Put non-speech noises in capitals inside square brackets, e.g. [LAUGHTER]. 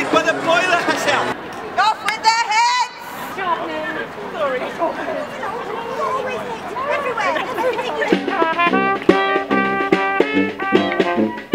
it, but the boiler has. Off with their heads! Sorry. Everywhere. [LAUGHS]